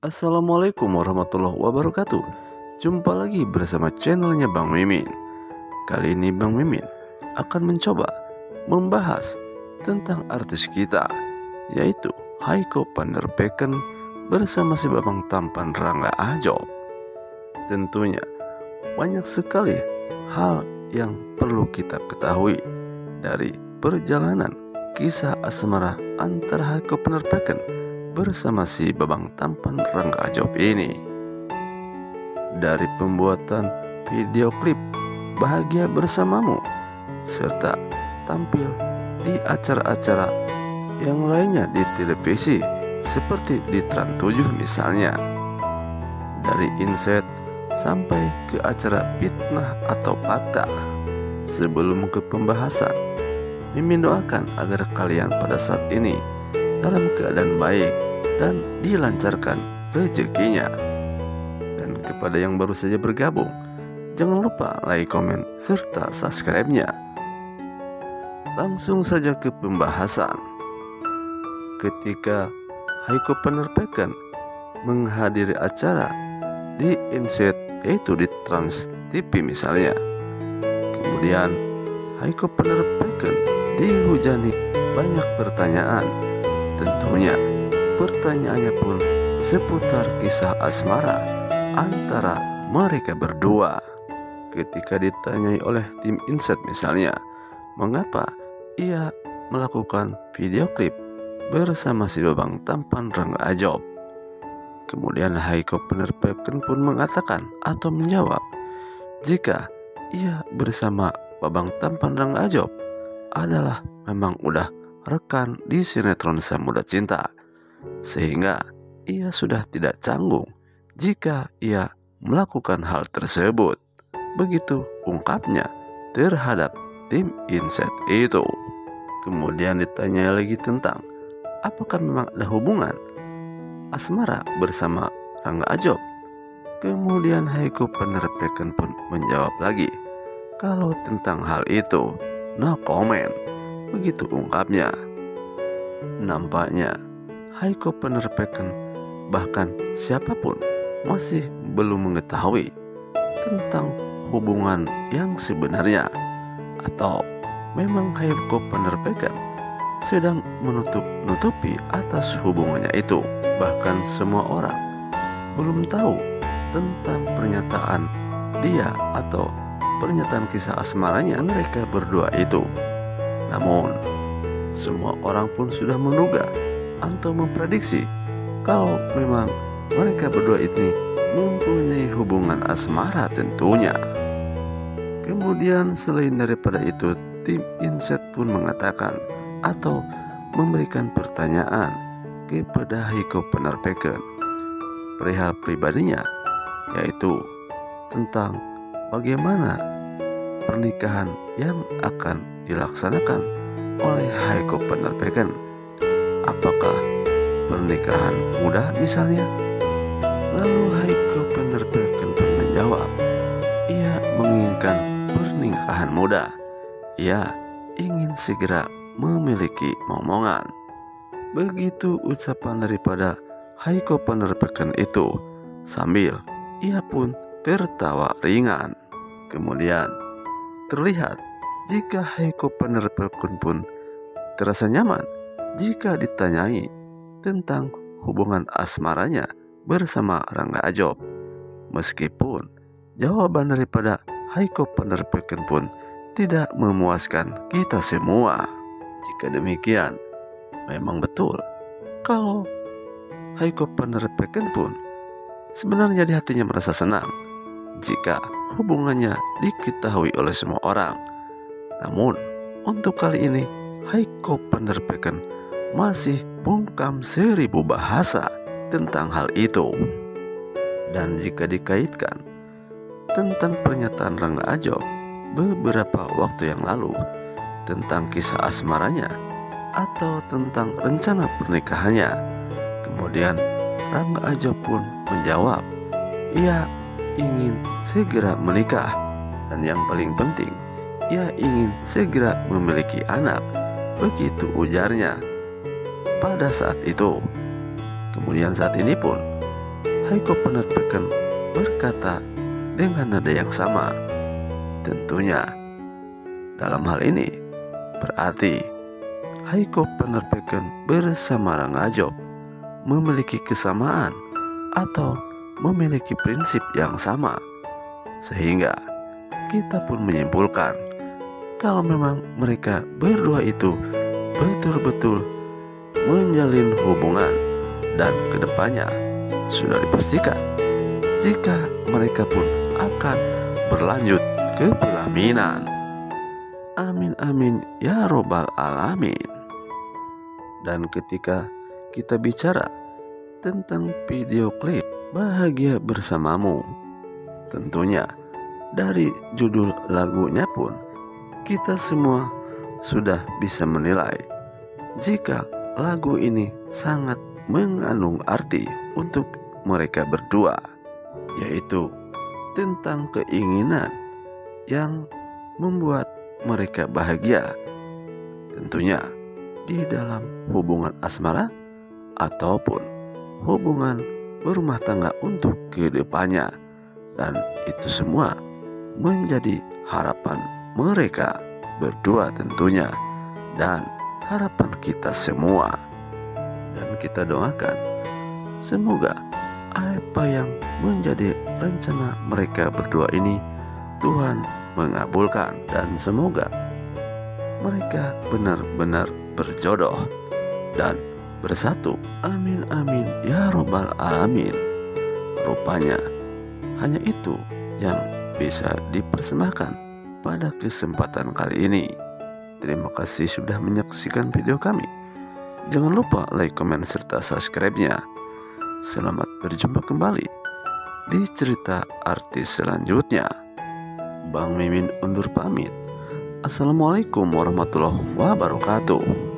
Assalamualaikum warahmatullahi wabarakatuh. Jumpa lagi bersama channelnya Bang Mimin. Kali ini Bang Mimin akan mencoba membahas tentang artis kita Yaitu Haiko Panderpeken bersama si babang tampan Rangga Ajob Tentunya banyak sekali hal yang perlu kita ketahui dari perjalanan kisah asmara antara Haiko Panderpeken bersama si babang tampan Rangga Ajob ini. Dari pembuatan video klip Bahagia Bersamamu serta tampil di acara-acara yang lainnya di televisi seperti di Trans 7 misalnya. Dari inset sampai ke acara fitnah atau fakta. Sebelum ke pembahasan, Mimin doakan agar kalian pada saat ini dalam keadaan baik dan dilancarkan rezekinya. Dan kepada yang baru saja bergabung, jangan lupa like, komen, serta subscribe-nya. Langsung saja ke pembahasan. Ketika Haiko Penerpekan menghadiri acara di Inset yaitu di Trans TV misalnya. Kemudian Haiko Penerpekan dihujani banyak pertanyaan Tentunya pertanyaannya pun seputar kisah asmara antara mereka berdua. Ketika ditanyai oleh tim Inset misalnya, mengapa ia melakukan video klip bersama si babang tampan Rangga Ajob. Kemudian Haiko Penerpeken pun mengatakan atau menjawab, jika ia bersama babang tampan Rangga Ajob adalah memang udah rekan di sinetron Samuda Cinta, sehingga ia sudah tidak canggung jika ia melakukan hal tersebut. Begitu ungkapnya terhadap tim Inset itu. Kemudian ditanya lagi tentang apakah memang ada hubungan asmara bersama Rangga Ajob. Kemudian Haiko Penerpeken pun menjawab lagi, kalau tentang hal itu, no comment. Begitu ungkapnya. Nampaknya Haiko Penerpeken bahkan siapa pun masih belum mengetahui tentang hubungan yang sebenarnya atau memang Haiko Penerpeken sedang menutup-nutupi atas hubungannya itu. Bahkan semua orang belum tahu tentang pernyataan dia atau pernyataan kisah asmaranya mereka berdua itu. Namun, semua orang pun sudah menduga atau memprediksi kalau memang mereka berdua ini mempunyai hubungan asmara tentunya. Kemudian selain daripada itu, tim Inset pun mengatakan atau memberikan pertanyaan kepada Hiko Penarpeken perihal pribadinya, yaitu tentang bagaimana pernikahan yang akan dilaksanakan oleh Haiko Penerpeken. Apakah pernikahan mudah misalnya? Lalu Haiko Penerpeken pun menjawab, ia menginginkan pernikahan muda. Ia ingin segera memiliki momongan. Begitu ucapan daripada Haiko Penerpeken itu sambil ia pun tertawa ringan. Kemudian terlihat jika Heiko Penerpelkun pun terasa nyaman jika ditanyai tentang hubungan asmaranya bersama Rangga Ajob. Meskipun jawaban daripada Haiko Penerpeken pun tidak memuaskan kita semua. Jika demikian, memang betul kalau Haiko Penerpeken pun sebenarnya di hatinya merasa senang jika hubungannya diketahui oleh semua orang namun, untuk kali ini, Haiko penerpekan masih bungkam seribu bahasa tentang hal itu. Dan jika dikaitkan tentang pernyataan Rangga Ajob beberapa waktu yang lalu tentang kisah asmaranya atau tentang rencana pernikahannya, kemudian Rangga Ajob pun menjawab, ia ingin segera menikah dan yang paling penting ia ingin segera memiliki anak. Begitu ujarnya pada saat itu. Kemudian saat ini pun Haiko penerpekan berkata dengan nada yang sama. Tentunya, dalam hal ini berarti Haiko penerpekan bersama Rangajob memiliki kesamaan atau memiliki prinsip yang sama, sehingga kita pun menyimpulkan kalau memang mereka berdua itu betul-betul menjalin hubungan dan ke depannya sudah dipastikan jika mereka pun akan berlanjut ke pelaminan. Amin amin ya robbal alamin. Dan ketika kita bicara tentang video klip Bahagia Bersamamu, tentunya dari judul lagunya pun kita semua sudah bisa menilai jika lagu ini sangat mengandung arti untuk mereka berdua, yaitu tentang keinginan yang membuat mereka bahagia. Tentunya di dalam hubungan asmara ataupun hubungan berumah tangga untuk ke depannya, dan itu semua menjadi harapan mereka berdua tentunya dan harapan kita semua. Dan kita doakan semoga apa yang menjadi rencana mereka berdua ini Tuhan mengabulkan dan semoga mereka benar-benar berjodoh dan bersatu. Amin amin ya robbal alamin. Rupanya hanya itu yang bisa dipersembahkan pada kesempatan kali ini. Terima kasih sudah menyaksikan video kami. Jangan lupa like, comment, serta subscribe-nya. Selamat berjumpa kembali di cerita artis selanjutnya. Bang Mimin undur pamit. Assalamualaikum warahmatullahi wabarakatuh.